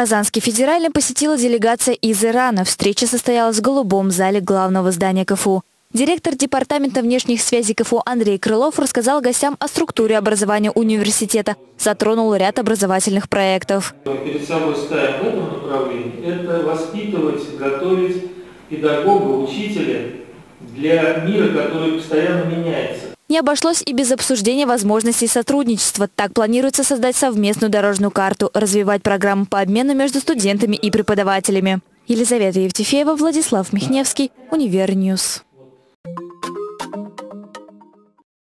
Казанский федеральный посетила делегация из Ирана. Встреча состоялась в голубом зале главного здания КФУ. Директор Департамента внешних связей КФУ Андрей Крылов рассказал гостям о структуре образования университета. Затронул ряд образовательных проектов. Перед собой ставим в этом направлении – это воспитывать, готовить педагога, учителя для мира, который постоянно меняется. Не обошлось и без обсуждения возможностей сотрудничества. Так планируется создать совместную дорожную карту, развивать программы по обмену между студентами и преподавателями. Елизавета Евтефеева, Владислав Михневский, Univer News.